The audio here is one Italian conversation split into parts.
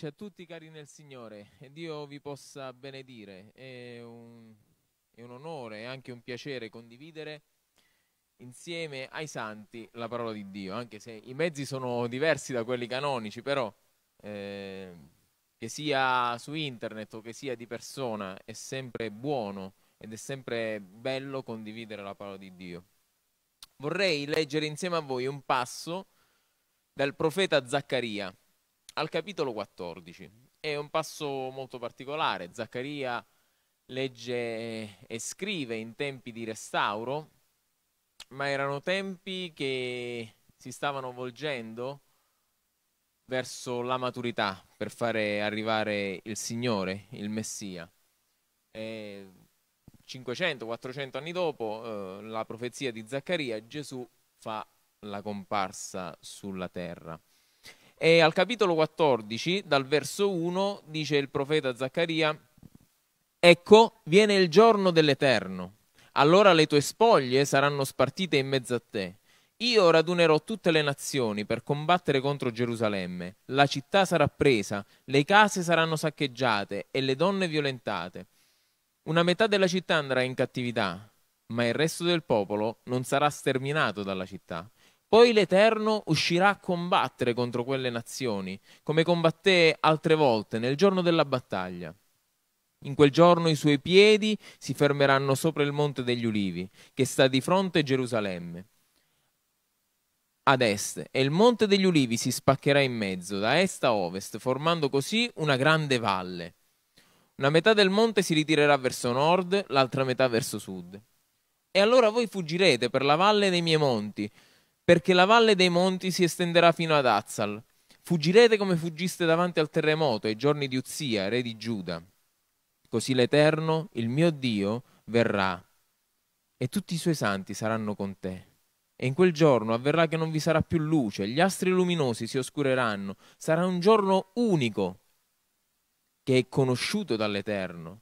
Pace a tutti cari nel Signore e Dio vi possa benedire. È un, è un onore e anche un piacere condividere insieme ai santi la parola di Dio, anche se i mezzi sono diversi da quelli canonici, però eh, che sia su internet o che sia di persona è sempre buono ed è sempre bello condividere la parola di Dio. Vorrei leggere insieme a voi un passo dal profeta Zaccaria al capitolo 14. È un passo molto particolare. Zaccaria legge e scrive in tempi di restauro, ma erano tempi che si stavano volgendo verso la maturità per fare arrivare il Signore, il Messia. 500-400 anni dopo eh, la profezia di Zaccaria, Gesù fa la comparsa sulla terra. E al capitolo 14, dal verso 1, dice il profeta Zaccaria, Ecco, viene il giorno dell'Eterno, allora le tue spoglie saranno spartite in mezzo a te. Io radunerò tutte le nazioni per combattere contro Gerusalemme. La città sarà presa, le case saranno saccheggiate e le donne violentate. Una metà della città andrà in cattività, ma il resto del popolo non sarà sterminato dalla città. Poi l'Eterno uscirà a combattere contro quelle nazioni, come combatté altre volte nel giorno della battaglia. In quel giorno i suoi piedi si fermeranno sopra il monte degli ulivi, che sta di fronte a Gerusalemme, ad est, e il monte degli ulivi si spaccherà in mezzo, da est a ovest, formando così una grande valle. Una metà del monte si ritirerà verso nord, l'altra metà verso sud. E allora voi fuggirete per la valle dei miei monti, perché la valle dei monti si estenderà fino ad Azzal. Fuggirete come fuggiste davanti al terremoto ai giorni di Uzia, re di Giuda. Così l'Eterno, il mio Dio, verrà e tutti i suoi santi saranno con te. E in quel giorno avverrà che non vi sarà più luce, gli astri luminosi si oscureranno, sarà un giorno unico che è conosciuto dall'Eterno.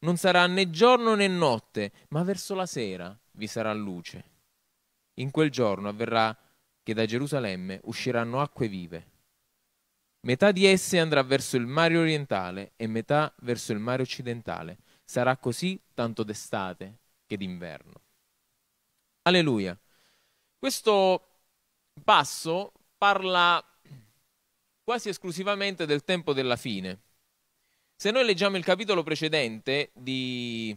Non sarà né giorno né notte, ma verso la sera vi sarà luce. In quel giorno avverrà che da Gerusalemme usciranno acque vive. Metà di esse andrà verso il mare orientale e metà verso il mare occidentale. Sarà così tanto d'estate che d'inverno. Alleluia. Questo passo parla quasi esclusivamente del tempo della fine. Se noi leggiamo il capitolo precedente di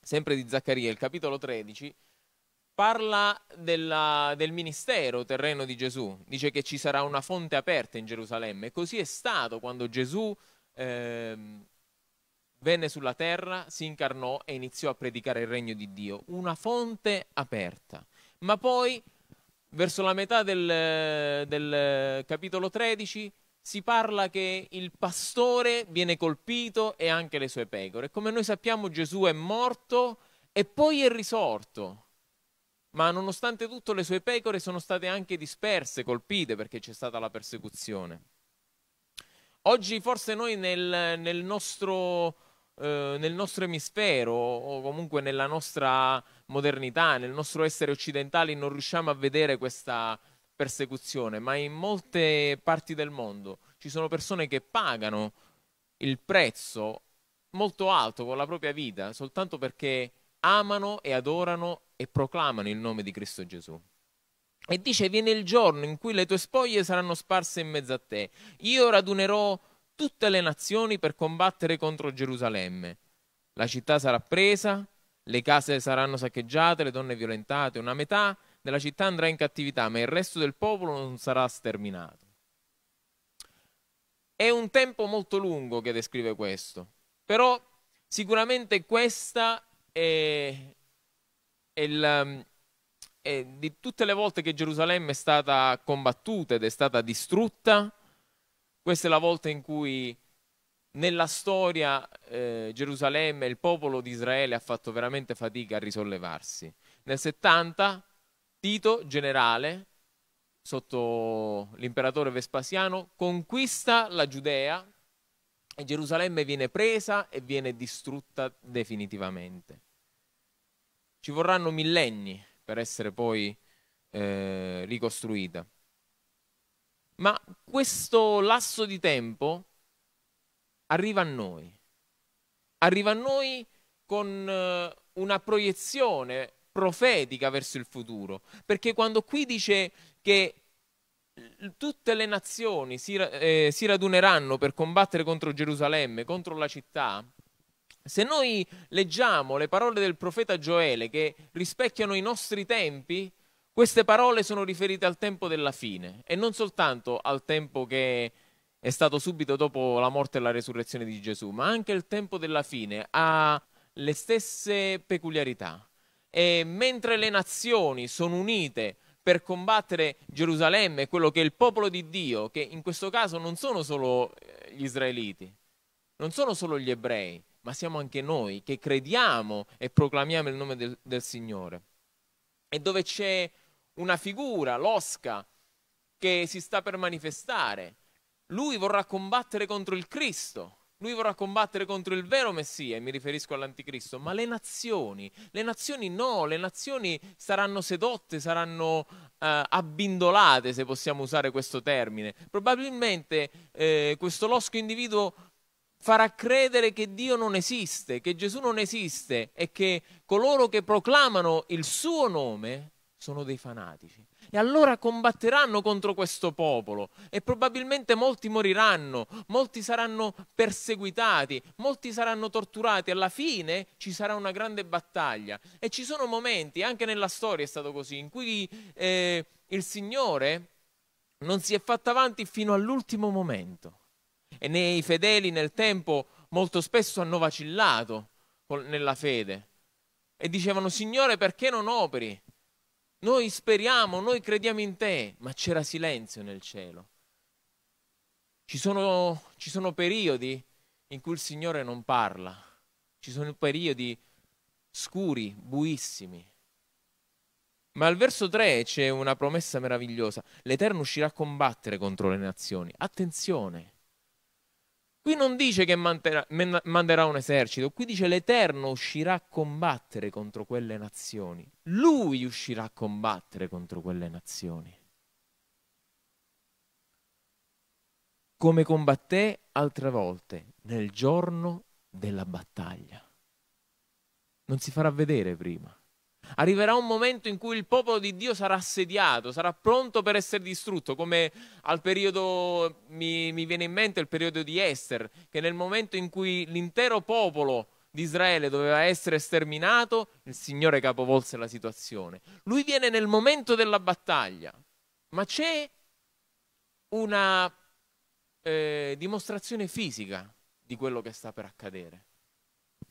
sempre di Zaccaria, il capitolo 13, parla della, del ministero terreno di Gesù, dice che ci sarà una fonte aperta in Gerusalemme così è stato quando Gesù eh, venne sulla terra, si incarnò e iniziò a predicare il regno di Dio, una fonte aperta. Ma poi, verso la metà del, del capitolo 13, si parla che il pastore viene colpito e anche le sue pecore. Come noi sappiamo Gesù è morto e poi è risorto ma nonostante tutto le sue pecore sono state anche disperse, colpite perché c'è stata la persecuzione. Oggi forse noi nel, nel, nostro, eh, nel nostro emisfero o comunque nella nostra modernità, nel nostro essere occidentali non riusciamo a vedere questa persecuzione, ma in molte parti del mondo ci sono persone che pagano il prezzo molto alto con la propria vita soltanto perché amano e adorano e proclamano il nome di Cristo Gesù. E dice, viene il giorno in cui le tue spoglie saranno sparse in mezzo a te. Io radunerò tutte le nazioni per combattere contro Gerusalemme. La città sarà presa, le case saranno saccheggiate, le donne violentate, una metà della città andrà in cattività, ma il resto del popolo non sarà sterminato. È un tempo molto lungo che descrive questo, però sicuramente questa è, il, ehm, e di tutte le volte che Gerusalemme è stata combattuta ed è stata distrutta, questa è la volta in cui nella storia eh, Gerusalemme, il popolo di Israele ha fatto veramente fatica a risollevarsi. Nel 70 Tito, generale, sotto l'imperatore Vespasiano, conquista la Giudea e Gerusalemme viene presa e viene distrutta definitivamente. Ci vorranno millenni per essere poi eh, ricostruita. ma questo lasso di tempo arriva a noi. Arriva a noi con eh, una proiezione profetica verso il futuro, perché quando qui dice che tutte le nazioni si, eh, si raduneranno per combattere contro Gerusalemme, contro la città, se noi leggiamo le parole del profeta Gioele che rispecchiano i nostri tempi, queste parole sono riferite al tempo della fine e non soltanto al tempo che è stato subito dopo la morte e la resurrezione di Gesù, ma anche il tempo della fine ha le stesse peculiarità. E mentre le nazioni sono unite per combattere Gerusalemme, quello che è il popolo di Dio, che in questo caso non sono solo eh, gli israeliti, non sono solo gli ebrei, ma siamo anche noi che crediamo e proclamiamo il nome del, del Signore. E dove c'è una figura, l'Osca, che si sta per manifestare, lui vorrà combattere contro il Cristo lui vorrà combattere contro il vero Messia, e mi riferisco all'anticristo, ma le nazioni, le nazioni no, le nazioni saranno sedotte, saranno eh, abbindolate, se possiamo usare questo termine. Probabilmente eh, questo losco individuo farà credere che Dio non esiste, che Gesù non esiste e che coloro che proclamano il suo nome sono dei fanatici. E allora combatteranno contro questo popolo e probabilmente molti moriranno, molti saranno perseguitati, molti saranno torturati. Alla fine ci sarà una grande battaglia. E ci sono momenti, anche nella storia è stato così, in cui eh, il Signore non si è fatto avanti fino all'ultimo momento. E nei fedeli nel tempo molto spesso hanno vacillato nella fede e dicevano Signore perché non operi? Noi speriamo, noi crediamo in te, ma c'era silenzio nel cielo. Ci sono, ci sono periodi in cui il Signore non parla, ci sono periodi scuri, buissimi. Ma al verso 3 c'è una promessa meravigliosa. L'Eterno uscirà a combattere contro le nazioni. Attenzione! Qui non dice che manderà un esercito, qui dice l'Eterno uscirà a combattere contro quelle nazioni. Lui uscirà a combattere contro quelle nazioni. Come combatté altre volte nel giorno della battaglia. Non si farà vedere prima. Arriverà un momento in cui il popolo di Dio sarà assediato, sarà pronto per essere distrutto, come al periodo, mi, mi viene in mente il periodo di Esther, che nel momento in cui l'intero popolo di Israele doveva essere sterminato, il Signore capovolse la situazione. Lui viene nel momento della battaglia, ma c'è una eh, dimostrazione fisica di quello che sta per accadere.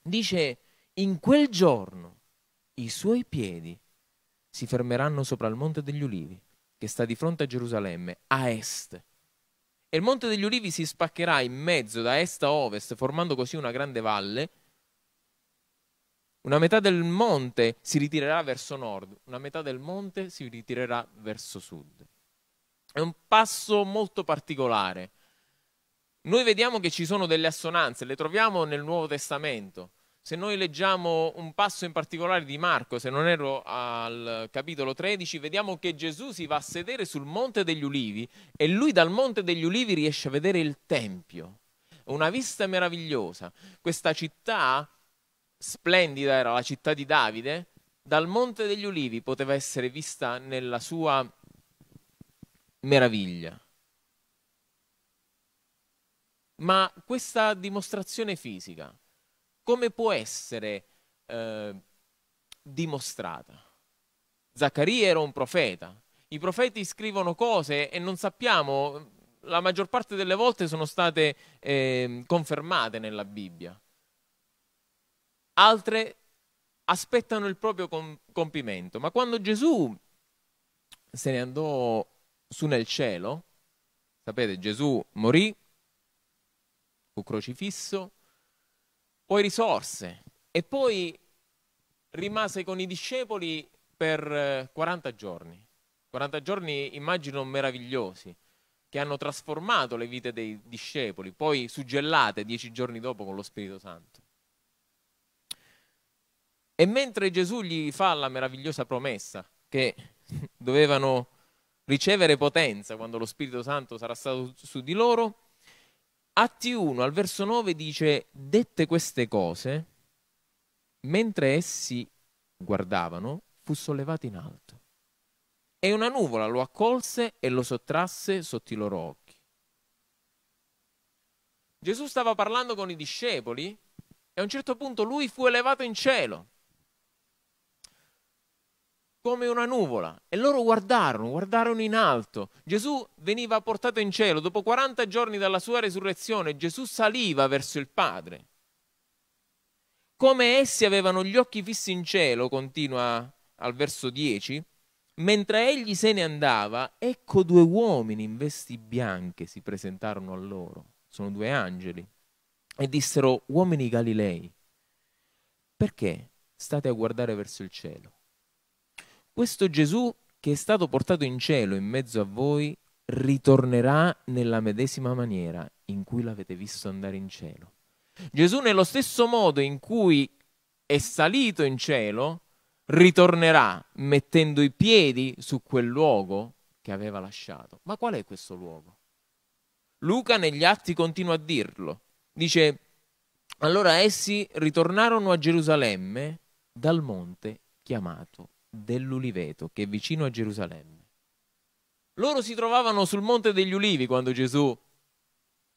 Dice, in quel giorno i suoi piedi si fermeranno sopra il Monte degli Ulivi, che sta di fronte a Gerusalemme, a est. E il Monte degli Ulivi si spaccherà in mezzo da est a ovest, formando così una grande valle. Una metà del monte si ritirerà verso nord, una metà del monte si ritirerà verso sud. È un passo molto particolare. Noi vediamo che ci sono delle assonanze, le troviamo nel Nuovo Testamento. Se noi leggiamo un passo in particolare di Marco, se non ero al capitolo 13, vediamo che Gesù si va a sedere sul Monte degli Ulivi e lui dal Monte degli Ulivi riesce a vedere il Tempio. Una vista meravigliosa. Questa città splendida era la città di Davide, dal Monte degli Ulivi poteva essere vista nella sua meraviglia. Ma questa dimostrazione fisica come può essere eh, dimostrata? Zaccaria era un profeta. I profeti scrivono cose e non sappiamo, la maggior parte delle volte sono state eh, confermate nella Bibbia. Altre aspettano il proprio compimento. Ma quando Gesù se ne andò su nel cielo, sapete, Gesù morì, fu crocifisso, poi risorse e poi rimase con i discepoli per 40 eh, giorni. 40 giorni immagino meravigliosi che hanno trasformato le vite dei discepoli, poi suggellate dieci giorni dopo con lo Spirito Santo. E mentre Gesù gli fa la meravigliosa promessa che dovevano ricevere potenza quando lo Spirito Santo sarà stato su di loro. Atti 1 al verso 9 dice, dette queste cose, mentre essi guardavano, fu sollevato in alto. E una nuvola lo accolse e lo sottrasse sotto i loro occhi. Gesù stava parlando con i discepoli e a un certo punto lui fu elevato in cielo come una nuvola e loro guardarono, guardarono in alto. Gesù veniva portato in cielo, dopo 40 giorni dalla sua resurrezione Gesù saliva verso il Padre. Come essi avevano gli occhi fissi in cielo, continua al verso 10, mentre egli se ne andava, ecco due uomini in vesti bianche si presentarono a loro, sono due angeli, e dissero, uomini Galilei, perché state a guardare verso il cielo? Questo Gesù che è stato portato in cielo in mezzo a voi ritornerà nella medesima maniera in cui l'avete visto andare in cielo. Gesù nello stesso modo in cui è salito in cielo, ritornerà mettendo i piedi su quel luogo che aveva lasciato. Ma qual è questo luogo? Luca negli atti continua a dirlo. Dice, allora essi ritornarono a Gerusalemme dal monte chiamato dell'Uliveto, che è vicino a Gerusalemme. Loro si trovavano sul Monte degli Ulivi quando Gesù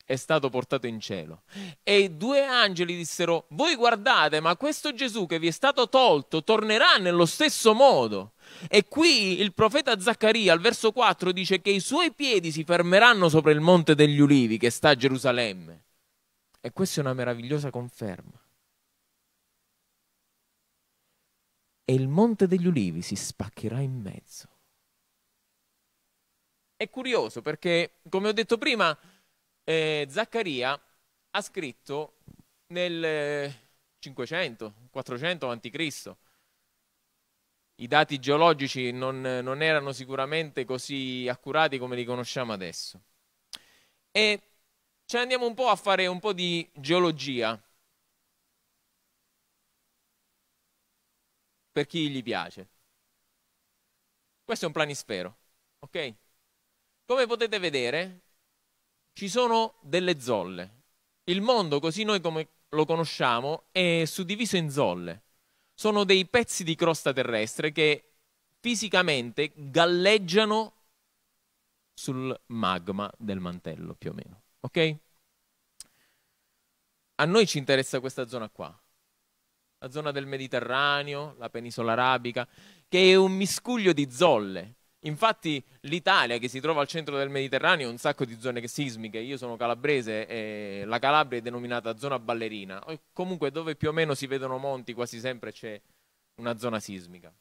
è stato portato in cielo. E due angeli dissero, voi guardate, ma questo Gesù che vi è stato tolto tornerà nello stesso modo. E qui il profeta Zaccaria al verso 4 dice che i suoi piedi si fermeranno sopra il Monte degli Ulivi che sta a Gerusalemme. E questa è una meravigliosa conferma. E il Monte degli Ulivi si spaccherà in mezzo. È curioso perché, come ho detto prima, eh, Zaccaria ha scritto nel 500, 400 a.C. I dati geologici non, non erano sicuramente così accurati come li conosciamo adesso. E ci andiamo un po' a fare un po' di geologia per chi gli piace. Questo è un planisfero, ok? Come potete vedere, ci sono delle zolle. Il mondo, così noi come lo conosciamo, è suddiviso in zolle. Sono dei pezzi di crosta terrestre che fisicamente galleggiano sul magma del mantello, più o meno. Ok? A noi ci interessa questa zona qua la zona del Mediterraneo, la penisola arabica, che è un miscuglio di zolle. Infatti l'Italia che si trova al centro del Mediterraneo ha un sacco di zone sismiche, io sono calabrese e la Calabria è denominata zona ballerina, comunque dove più o meno si vedono monti quasi sempre c'è una zona sismica.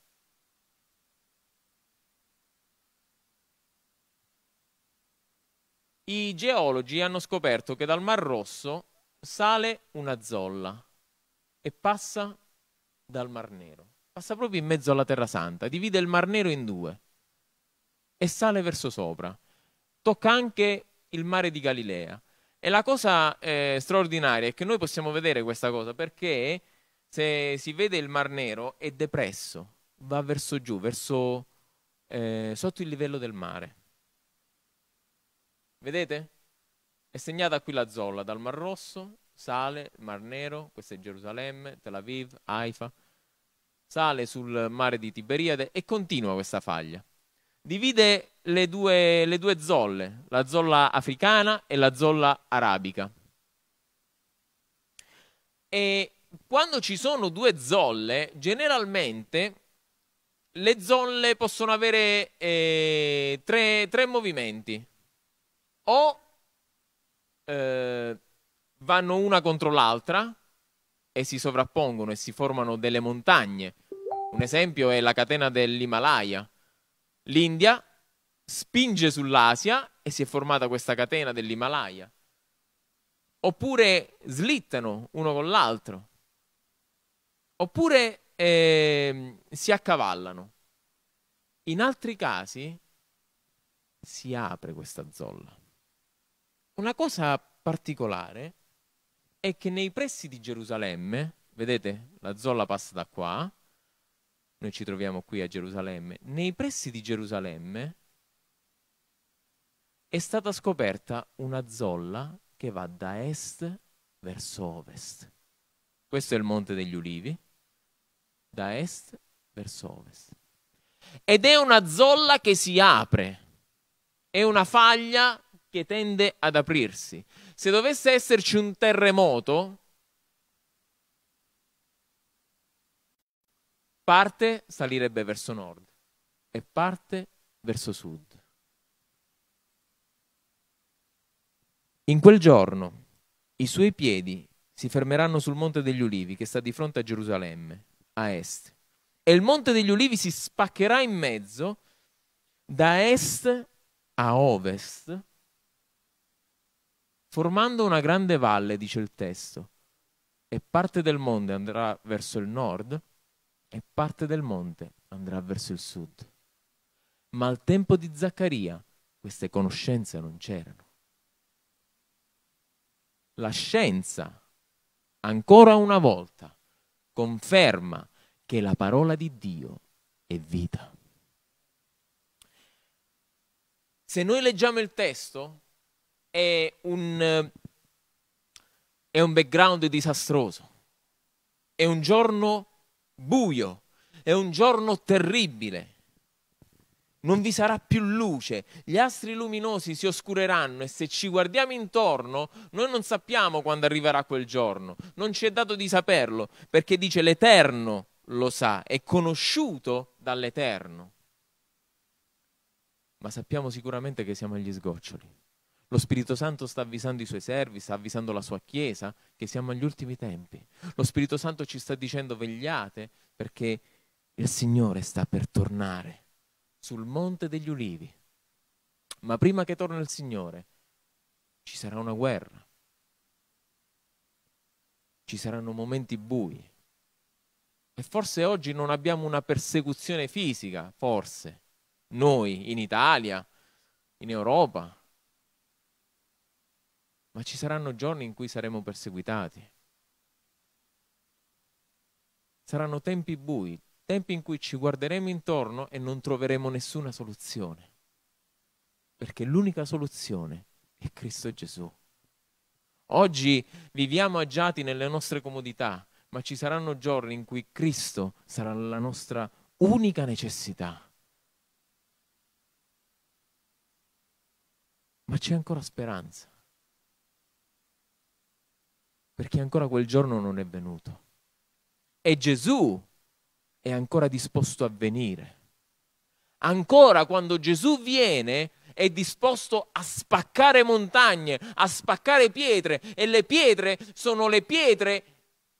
I geologi hanno scoperto che dal Mar Rosso sale una zolla e passa dal Mar Nero. Passa proprio in mezzo alla Terra Santa, divide il Mar Nero in due e sale verso sopra. Tocca anche il mare di Galilea. E la cosa eh, straordinaria è che noi possiamo vedere questa cosa perché se si vede il Mar Nero è depresso, va verso giù, verso eh, sotto il livello del mare. Vedete? È segnata qui la zolla dal Mar Rosso sale, Mar Nero, questa è Gerusalemme, Tel Aviv, Haifa, sale sul mare di Tiberiade e continua questa faglia. Divide le due, le due zolle, la zolla africana e la zolla arabica. E quando ci sono due zolle, generalmente le zolle possono avere eh, tre, tre, movimenti. O eh, vanno una contro l'altra e si sovrappongono e si formano delle montagne. Un esempio è la catena dell'Himalaya. L'India spinge sull'Asia e si è formata questa catena dell'Himalaya. Oppure slittano uno con l'altro. Oppure eh, si accavallano. In altri casi si apre questa zolla. Una cosa particolare è che nei pressi di Gerusalemme, vedete, la zolla passa da qua, noi ci troviamo qui a Gerusalemme, nei pressi di Gerusalemme è stata scoperta una zolla che va da est verso ovest. Questo è il Monte degli Ulivi, da est verso ovest. Ed è una zolla che si apre, è una faglia che tende ad aprirsi. Se dovesse esserci un terremoto, parte salirebbe verso nord e parte verso sud. In quel giorno i suoi piedi si fermeranno sul Monte degli Ulivi che sta di fronte a Gerusalemme, a est. E il Monte degli Ulivi si spaccherà in mezzo da est a ovest, formando una grande valle, dice il testo. E parte del monte andrà verso il nord e parte del monte andrà verso il sud. Ma al tempo di Zaccaria queste conoscenze non c'erano. La scienza, ancora una volta, conferma che la parola di Dio è vita. Se noi leggiamo il testo, è un, è un background disastroso, è un giorno buio, è un giorno terribile. Non vi sarà più luce, gli astri luminosi si oscureranno e se ci guardiamo intorno noi non sappiamo quando arriverà quel giorno, non ci è dato di saperlo, perché dice l'Eterno lo sa, è conosciuto dall'Eterno. Ma sappiamo sicuramente che siamo agli sgoccioli. Lo Spirito Santo sta avvisando i suoi servi, sta avvisando la sua Chiesa che siamo agli ultimi tempi. Lo Spirito Santo ci sta dicendo vegliate perché il Signore sta per tornare sul monte degli ulivi. Ma prima che torni il Signore ci sarà una guerra. Ci saranno momenti bui. E forse oggi non abbiamo una persecuzione fisica, forse, noi in Italia, in Europa, ma ci saranno giorni in cui saremo perseguitati. Saranno tempi bui, tempi in cui ci guarderemo intorno e non troveremo nessuna soluzione. Perché l'unica soluzione è Cristo Gesù. Oggi viviamo agiati nelle nostre comodità, ma ci saranno giorni in cui Cristo sarà la nostra unica necessità. Ma c'è ancora speranza perché ancora quel giorno non è venuto. E Gesù è ancora disposto a venire. Ancora quando Gesù viene è disposto a spaccare montagne, a spaccare pietre e le pietre sono le pietre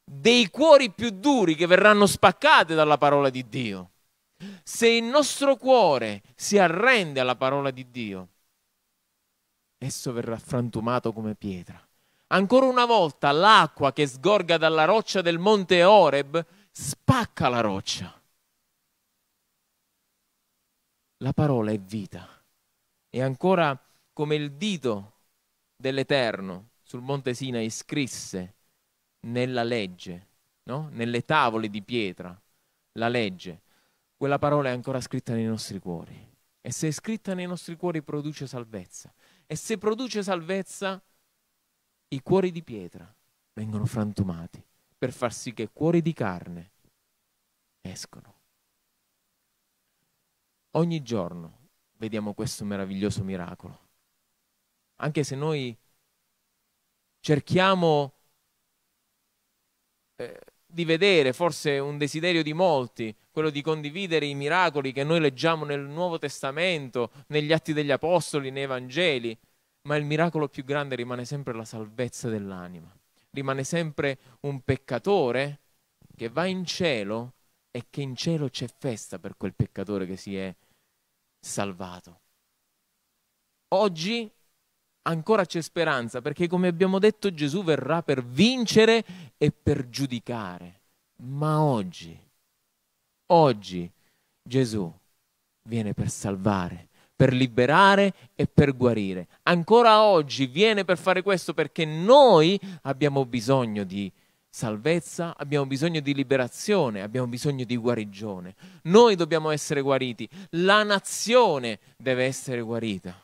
dei cuori più duri che verranno spaccate dalla parola di Dio. Se il nostro cuore si arrende alla parola di Dio, esso verrà frantumato come pietra. Ancora una volta l'acqua che sgorga dalla roccia del monte Oreb spacca la roccia. La parola è vita. E ancora come il dito dell'Eterno sul monte Sinai scrisse nella legge, no? nelle tavole di pietra, la legge, quella parola è ancora scritta nei nostri cuori. E se è scritta nei nostri cuori produce salvezza. E se produce salvezza, i cuori di pietra vengono frantumati per far sì che cuori di carne escono. Ogni giorno vediamo questo meraviglioso miracolo. Anche se noi cerchiamo eh, di vedere, forse un desiderio di molti, quello di condividere i miracoli che noi leggiamo nel Nuovo Testamento, negli Atti degli Apostoli, nei Vangeli, ma il miracolo più grande rimane sempre la salvezza dell'anima. Rimane sempre un peccatore che va in cielo e che in cielo c'è festa per quel peccatore che si è salvato. Oggi ancora c'è speranza perché come abbiamo detto Gesù verrà per vincere e per giudicare. Ma oggi, oggi Gesù viene per salvare, per liberare e per guarire. Ancora oggi viene per fare questo perché noi abbiamo bisogno di salvezza, abbiamo bisogno di liberazione, abbiamo bisogno di guarigione. Noi dobbiamo essere guariti, la nazione deve essere guarita.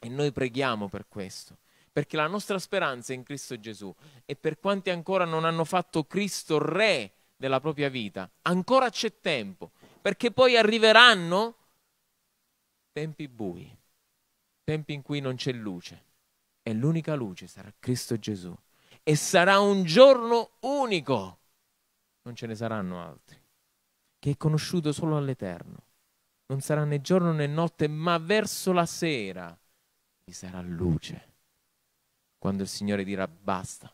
E noi preghiamo per questo, perché la nostra speranza è in Cristo Gesù. E per quanti ancora non hanno fatto Cristo Re della propria vita, ancora c'è tempo, perché poi arriveranno tempi bui, tempi in cui non c'è luce. E l'unica luce sarà Cristo Gesù. E sarà un giorno unico. Non ce ne saranno altri. Che è conosciuto solo all'Eterno. Non sarà né giorno né notte, ma verso la sera vi sarà luce. Quando il Signore dirà basta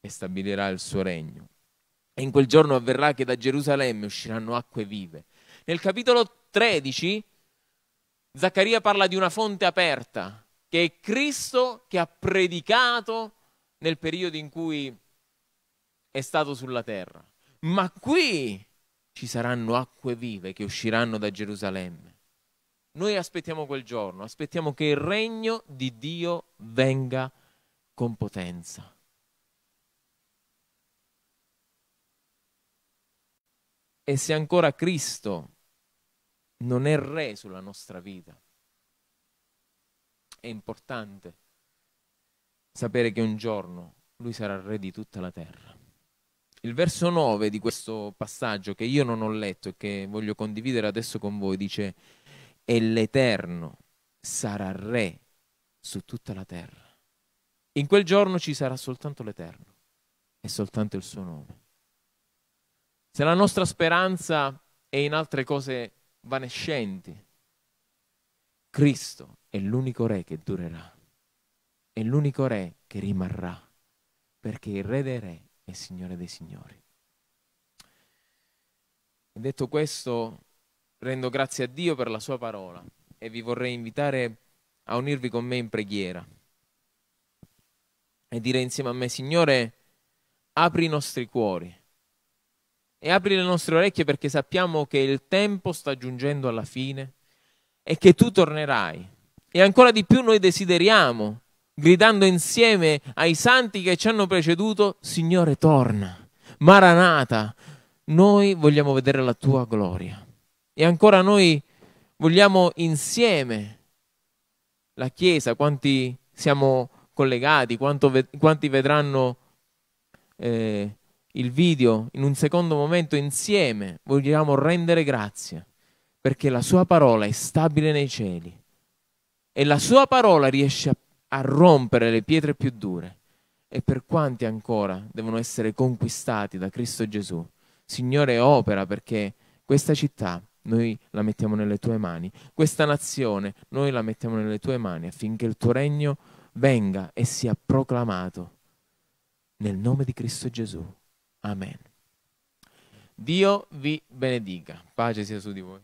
e stabilirà il suo regno. E in quel giorno avverrà che da Gerusalemme usciranno acque vive. Nel capitolo 13 Zaccaria parla di una fonte aperta, che è Cristo che ha predicato nel periodo in cui è stato sulla terra. Ma qui ci saranno acque vive che usciranno da Gerusalemme. Noi aspettiamo quel giorno, aspettiamo che il regno di Dio venga con potenza. E se ancora Cristo non è re sulla nostra vita, è importante sapere che un giorno lui sarà re di tutta la terra. Il verso 9 di questo passaggio che io non ho letto e che voglio condividere adesso con voi dice e l'Eterno sarà re su tutta la terra. In quel giorno ci sarà soltanto l'Eterno e soltanto il suo nome. Se la nostra speranza è in altre cose vanescenti, Cristo è l'unico re che durerà, è l'unico re che rimarrà, perché il re dei re è Signore dei Signori. E detto questo, rendo grazie a Dio per la sua parola e vi vorrei invitare a unirvi con me in preghiera e dire insieme a me, Signore, apri i nostri cuori e apri le nostre orecchie perché sappiamo che il tempo sta giungendo alla fine e che tu tornerai. E ancora di più noi desideriamo, gridando insieme ai santi che ci hanno preceduto, Signore torna, Maranata, noi vogliamo vedere la tua gloria. E ancora noi vogliamo insieme, la Chiesa, quanti siamo collegati, quanti vedranno eh, il video in un secondo momento insieme, vogliamo rendere grazie perché la sua parola è stabile nei cieli e la sua parola riesce a, a rompere le pietre più dure. E per quanti ancora devono essere conquistati da Cristo Gesù, Signore opera perché questa città noi la mettiamo nelle tue mani, questa nazione noi la mettiamo nelle tue mani affinché il tuo regno venga e sia proclamato nel nome di Cristo Gesù. Amen. Dio vi benedica. Pace sia su di voi.